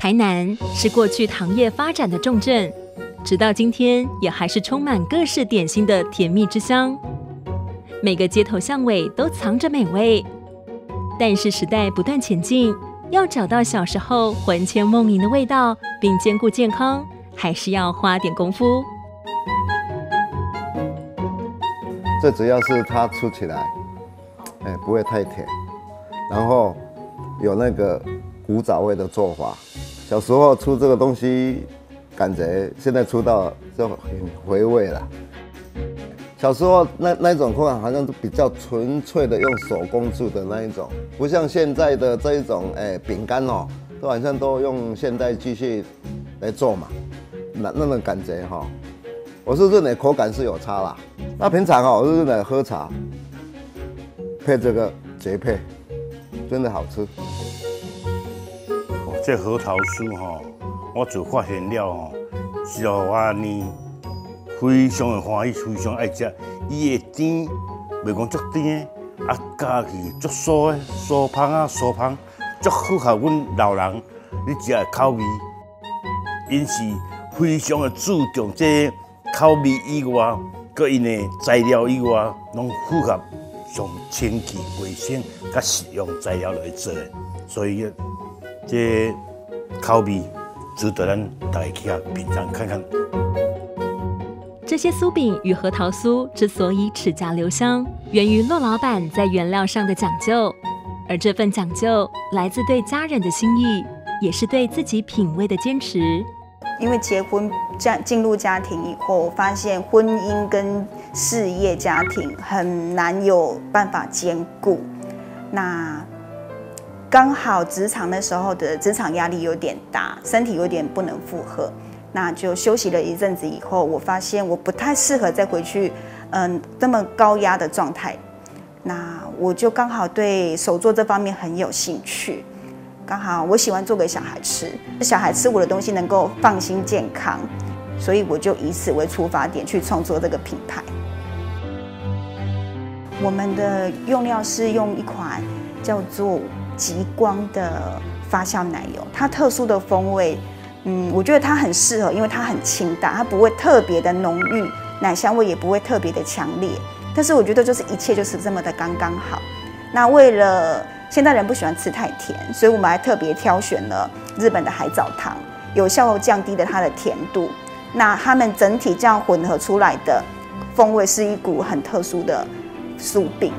台南是过去糖业发展的重镇，直到今天也还是充满各式点心的甜蜜之乡。每个街头巷尾都藏着美味，但是时代不断前进，要找到小时候魂牵梦萦的味道，并兼顾健康，还是要花点功夫。最主要是它吃起来，哎，不会太甜，然后有那个古早味的做法。小时候出这个东西，感觉现在出到就很回味了。小时候那那种口感好像是比较纯粹的，用手工做的那一种，不像现在的这一种哎饼干哦，都好像都用现代机器来做嘛，那那种感觉哈，我是认为口感是有差啦。那平常哦，我是认为喝茶配这个绝配，真的好吃。这核桃酥吼，我就发现了吼，是让我呢非常的欢喜，非常爱食。伊的甜，袂讲足甜的，啊加去足酥的，酥香啊酥香，足符合阮老人你食的口味。因是非常的注重这口味以外，佮因的材料以外，拢符合上清气卫生佮实用材料来做，所以。这口味值得咱大家去品尝看看。这些酥饼与核桃酥之所以齿颊留香，源于骆老板在原料上的讲究，而这份讲究来自对家人的心意，也是对自己品味的坚持。因为结婚家进入家庭以后，发现婚姻跟事业家庭很难有办法兼顾，那。刚好职场那时候的职场压力有点大，身体有点不能负荷，那就休息了一阵子以后，我发现我不太适合再回去，嗯，这么高压的状态。那我就刚好对手作这方面很有兴趣，刚好我喜欢做给小孩吃，小孩吃我的东西能够放心健康，所以我就以此为出发点去创作这个品牌。我们的用料是用一款叫做。极光的发酵奶油，它特殊的风味，嗯，我觉得它很适合，因为它很清淡，它不会特别的浓郁，奶香味也不会特别的强烈。但是我觉得就是一切就是这么的刚刚好。那为了现代人不喜欢吃太甜，所以我们还特别挑选了日本的海藻糖，有效降低了它的甜度。那它们整体这样混合出来的风味是一股很特殊的酥饼。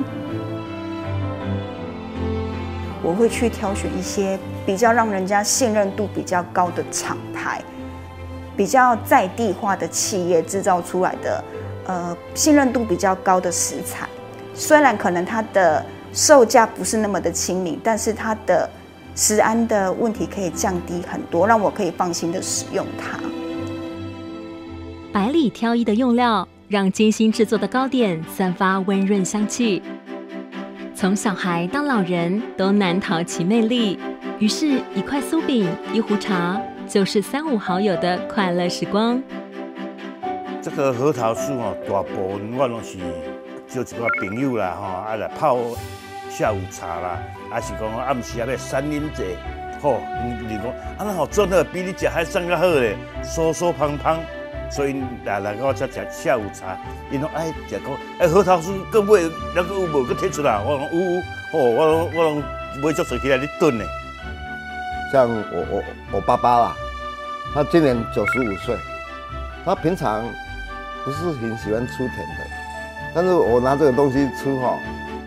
我会去挑选一些比较让人家信任度比较高的厂牌，比较在地化的企业制造出来的，呃，信任度比较高的食材。虽然可能它的售价不是那么的亲民，但是它的食安的问题可以降低很多，让我可以放心的使用它。百里挑一的用料，让精心制作的糕点散发温润香气。从小孩到老人都难逃其魅力，于是，一块酥饼，一壶茶，就是三五好友的快乐时光。这个核桃酥哦，大部分我拢是叫一个朋友啦，吼，啊来泡下午茶啦，还是讲暗时啊要三饮者，吼，你讲啊那好做那比你食还上较好咧，酥酥胖胖。所以来来我才食下午茶，因拢爱食个，哎核桃酥搁买，那个有无搁摕出来？我讲有，哦，我我拢买足水起来咧炖呢。像我我我爸爸啦，他今年九十五岁，他平常不是很喜欢吃甜的，但是我拿这个东西吃哈，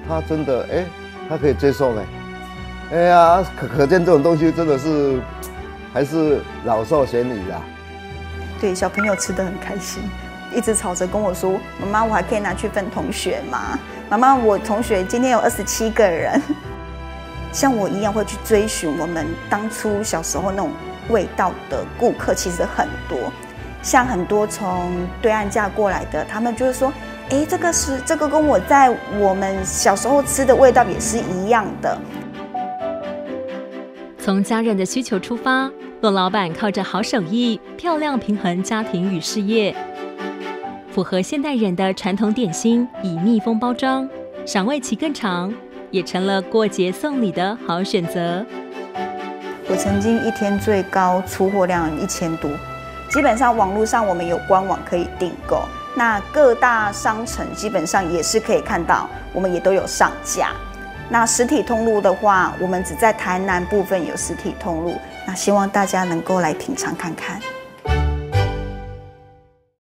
他真的哎，他可以接受呢。哎呀，可可见这种东西真的是还是老少咸宜啦。对小朋友吃的很开心，一直吵着跟我说：“妈妈，我还可以拿去分同学吗？”妈妈，我同学今天有二十七个人，像我一样会去追寻我们当初小时候那种味道的顾客其实很多，像很多从对岸嫁过来的，他们就是说：“哎，这个是这个跟我在我们小时候吃的味道也是一样的。”从家人的需求出发。骆老板靠着好手艺，漂亮平衡家庭与事业，符合现代人的传统点心，以密封包装，赏味期更长，也成了过节送礼的好选择。我曾经一天最高出货量一千多，基本上网络上我们有官网可以订购，那各大商城基本上也是可以看到，我们也都有上架。那实体通路的话，我们只在台南部分有实体通路，那希望大家能够来品尝看看。